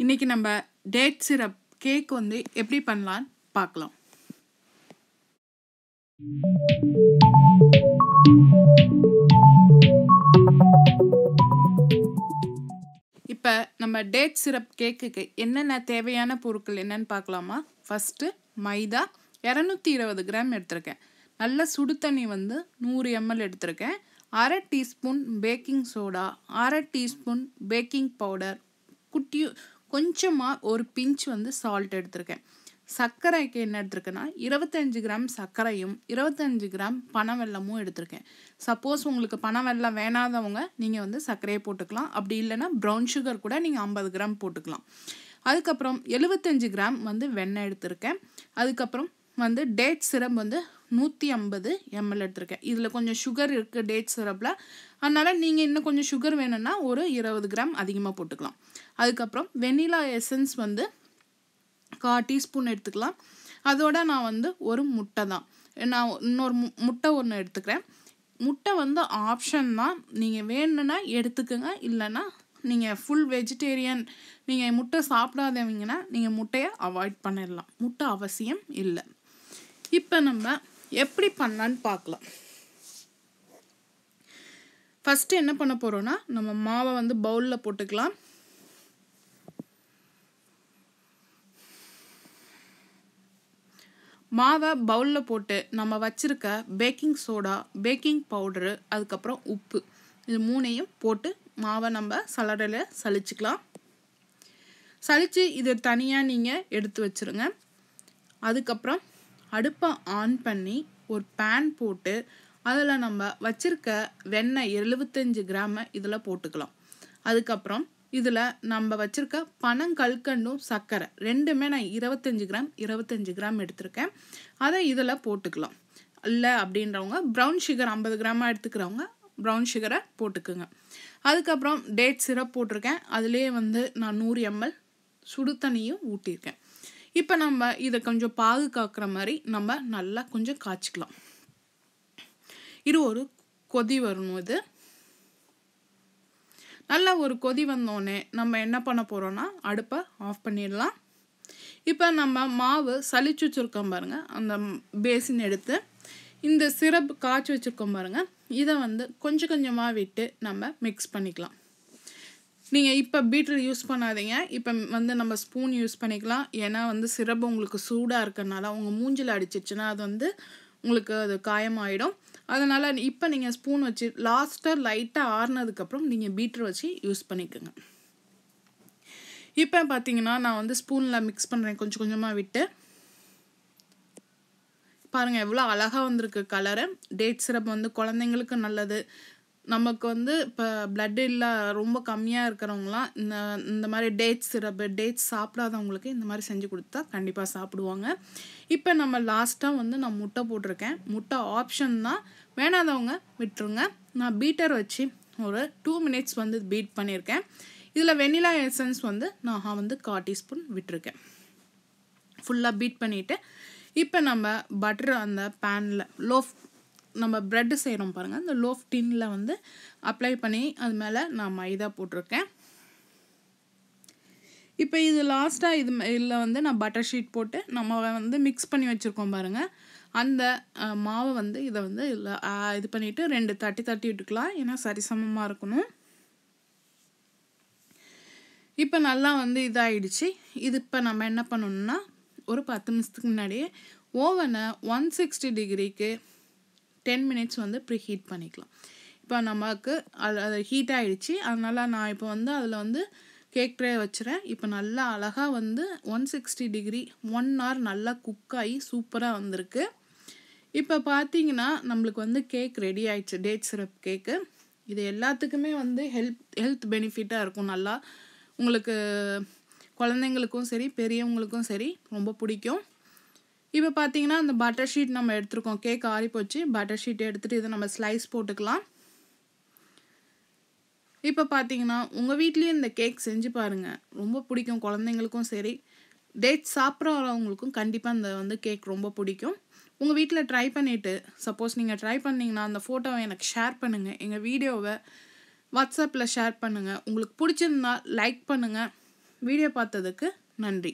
இன்னைக்கு நம்ம date syrup cake வந்து எப்படி பண்ணலான்னு பார்க்கலாம். இப்போ நம்ம டேட் சிரப் கேக்குக்கு என்னென்ன தேவையான பொருட்கள் என்னன்னு பார்க்கலாமா? ஃபஸ்ட்டு மைதா இரநூத்தி இருபது கிராம் எடுத்திருக்கேன். நல்ல சுடு தண்ணி வந்து நூறு எம்எல் எடுத்திருக்கேன். அரை டீஸ்பூன் பேக்கிங் சோடா அரை டீஸ்பூன் பேக்கிங் பவுடர் குட்டி கொஞ்சமாக ஒரு பிஞ்ச் வந்து சால்ட் எடுத்திருக்கேன். சர்க்கரைக்கு என்ன எடுத்திருக்கேன்னா இருபத்தஞ்சு கிராம் சர்க்கரையும் இருபத்தஞ்சு கிராம் பனவெல்லமும் எடுத்திருக்கேன். சப்போஸ் உங்களுக்கு பனவெல்லம் வேணாதவங்க நீங்கள் வந்து சர்க்கரையை போட்டுக்கலாம். அப்படி இல்லைன்னா ப்ரௌன் சுகர் கூட நீங்கள் ஐம்பது கிராம் போட்டுக்கலாம். அதுக்கப்புறம் எழுபத்தஞ்சு கிராம் வந்து வெண்ணெய் எடுத்திருக்கேன். அதுக்கப்புறம் வந்து டேட் சிரப் வந்து நூற்றி ஐம்பது எம்எல் எடுத்திருக்கேன். இதில் கொஞ்சம் சுகர் இருக்குது டேட் சிரப்பில் அதனால் நீங்கள் இன்னும் கொஞ்சம் சுகர் வேணும்னா ஒரு இருபது கிராம் அதிகமாக போட்டுக்கலாம். அதுக்கப்புறம் வெனிலா எசன்ஸ் வந்து கா டீஸ்பூன் எடுத்துக்கலாம். அதோட நான் வந்து ஒரு முட்டை தான். நான் இன்னொரு மு முட்டை ஒன்று எடுத்துக்கிறேன். முட்டை வந்து ஆப்ஷன் தான். நீங்கள் வேணும்னா எடுத்துக்கோங்க. இல்லைன்னா நீங்கள் ஃபுல் வெஜிடேரியன் நீங்கள் முட்டை சாப்பிடாதவங்கன்னா நீங்கள் முட்டையை அவாய்ட் பண்ணிடலாம் முட்டை அவசியம் இல்லை. இப்போ நம்ம எப்படி பண்ணலான்னு பார்க்கலாம். ஃபஸ்ட்டு என்ன பண்ண போகிறோன்னா நம்ம மாவை வந்து பவுலில் போட்டுக்கலாம். மாவை பவுலில் போட்டு நம்ம வச்சுருக்க பேக்கிங் சோடா பேக்கிங் பவுடரு அதுக்கப்புறம் உப்பு. இது மூணையும் போட்டு மாவை நம்ம சலடையில் சலிச்சுக்கலாம் சலித்து இதை தனியாக நீங்கள் எடுத்து வச்சுருங்க. அதுக்கப்புறம் அடுப்பை ஆன் பண்ணி ஒரு பேன் போட்டு அதில் நம்ம வச்சுருக்க வெண்ணெய் எழுபத்தஞ்சு கிராமை இதில் போட்டுக்கலாம். அதுக்கப்புறம் இதில் நம்ம வச்சுருக்க பனங்கல்கண்டும் சர்க்கரை ரெண்டுமே நான் இருபத்தஞ்சி கிராம் இருபத்தஞ்சி கிராம் எடுத்திருக்கேன். அதை இதில் போட்டுக்கலாம். இல்லை அப்படின்றவங்க ப்ரௌன் சுகர் ஐம்பது கிராமாக எடுத்துக்கிறவங்க ப்ரௌன் சுகரை போட்டுக்குங்க. அதுக்கப்புறம் டேட் சிரப் போட்டிருக்கேன். அதுலேயே வந்து நான் நூறு எம்எல் சுடு தண்ணியும் ஊட்டியிருக்கேன். இப்போ நம்ம இதை கொஞ்சம் பாதுகாக்கிற மாதிரி நம்ம நல்லா கொஞ்சம் காய்ச்சிக்கலாம். இது ஒரு கொதி வரணும் இது. நல்லா ஒரு கொதி வந்தோடனே நம்ம என்ன பண்ண போகிறோன்னா அடுப்பை ஆஃப் பண்ணிடலாம். இப்போ நம்ம மாவு சளிச்சு வச்சுருக்கோம் பாருங்கள் அந்த பேசின் எடுத்து. இந்த சிரப் காய்ச்சி வச்சுருக்கோம் பாருங்கள் இதை வந்து கொஞ்சம் கொஞ்சமாக விட்டு நம்ம மிக்ஸ் பண்ணிக்கலாம். நீங்கள் இப்போ பீட்ரு யூஸ் பண்ணாதீங்க. இப்போ வந்து நம்ம ஸ்பூன் யூஸ் பண்ணிக்கலாம். ஏன்னா வந்து சிரப்பு உங்களுக்கு சூடாக இருக்கிறனால உங்கள் மூஞ்சில் அடிச்சிச்சுன்னா அது வந்து உங்களுக்கு அது காயமாயிடும். அதனால் இப்போ நீங்கள் ஸ்பூன் வச்சு லாஸ்ட்டாக லைட்டாக ஆறுனதுக்கப்புறம் நீங்கள் பீட்ரு வச்சு யூஸ் பண்ணிக்கோங்க. இப்போ பார்த்தீங்கன்னா நான் வந்து ஸ்பூனில் மிக்ஸ் பண்ணுறேன் கொஞ்சம் கொஞ்சமாக விட்டு. பாருங்கள் எவ்வளோ அழகாக வந்திருக்கு கலரு டேட் சிரப் வந்து குழந்தைங்களுக்கு நல்லது. நமக்கு வந்து இப்போ பிளட் இல்லை ரொம்ப கம்மியாக இருக்கிறவங்களாம் இந்த இந்த மாதிரி டேட் சிரப்பு டேட்ஸ் சாப்பிடாதவங்களுக்கு இந்த மாதிரி செஞ்சு கொடுத்தா கண்டிப்பாக சாப்பிடுவாங்க. இப்போ நம்ம லாஸ்ட்டாக வந்து நான் முட்டை போட்டிருக்கேன். முட்டை ஆப்ஷன் தான் வேணாதவங்க விட்டுருங்க. நான் பீட்டர் வச்சு ஒரு டூ மினிட்ஸ் வந்து பீட் பண்ணியிருக்கேன். இதில் வெனிலா எசன்ஸ் வந்து நான் வந்து கால் டீஸ்பூன் விட்டுருக்கேன். ஃபுல்லாக பீட் பண்ணிவிட்டு இப்போ நம்ம பட்டர் அந்த பேனில் லோஃப் நம்ம ப்ரெட்டு செய்கிறோம் பாருங்கள் அந்த லோஃப் டின்னில் வந்து அப்ளை பண்ணி அது மேலே நான் மைதா போட்டிருக்கேன். இப்போ இது லாஸ்ட்டாக இது இதில் வந்து நான் பட்டர் ஷீட் போட்டு நம்ம வந்து மிக்ஸ் பண்ணி வச்சுருக்கோம் பாருங்கள் அந்த மாவை வந்து இதை வந்து இதில் இது பண்ணிவிட்டு ரெண்டு தட்டி தட்டி விட்டுக்கலாம். ஏன்னா சரிசமமாக இருக்கணும். இப்போ நல்லா வந்து இதாகிடுச்சு இது இப்போ நம்ம என்ன பண்ணணும்னா ஒரு பத்து நிமிஷத்துக்கு முன்னாடியே ஓவனை ஒன் சிக்ஸ்டி டிகிரிக்கு டென் மினிட்ஸ் வந்து ப்ரீ ஹீட் பண்ணிக்கலாம். இப்போ நமக்கு அது அது ஹீட் ஆகிடுச்சி அதனால் நான் இப்போ வந்து அதில் வந்து கேக் ட்ரே வச்சுறேன். இப்போ நல்லா அழகாக வந்து one sixty degree one hour நல்லா குக் ஆகி சூப்பராக வந்திருக்கு. இப்போ பார்த்தீங்கன்னா நம்மளுக்கு வந்து கேக் ரெடி ஆயிடுச்சு. டேட் சிரப் கேக்கு இது எல்லாத்துக்குமே வந்து ஹெல்த் ஹெல்த் பெனிஃபிட்டாக இருக்கும் நல்லா. உங்களுக்கு குழந்தைங்களுக்கும் சரி பெரியவங்களுக்கும் சரி ரொம்ப பிடிக்கும். இப்போ பார்த்தீங்கன்னா அந்த பட்டர் ஷீட் நம்ம எடுத்துருக்கோம். கேக் ஆறி போச்சு பட்டர் ஷீட் எடுத்துகிட்டு இதை நம்ம ஸ்லைஸ் போட்டுக்கலாம். இப்போ பார்த்தீங்கன்னா உங்கள் வீட்லேயும் இந்த கேக் செஞ்சு பாருங்கள் ரொம்ப பிடிக்கும். குழந்தைங்களுக்கும் சரி. டேட் சாப்பிட்றவங்களுக்கும் கண்டிப்பாக இந்த வந்து கேக் ரொம்ப பிடிக்கும். உங்கள் வீட்டில் ட்ரை பண்ணிவிட்டு சப்போஸ் நீங்கள் ட்ரை பண்ணிங்கன்னா அந்த ஃபோட்டோவை எனக்கு ஷேர் பண்ணுங்கள் எங்கள் வீடியோவை வாட்ஸ்அப்பில் ஷேர் பண்ணுங்கள் உங்களுக்கு பிடிச்சிருந்தா லைக் பண்ணுங்கள் வீடியோ பார்த்ததுக்கு நன்றி.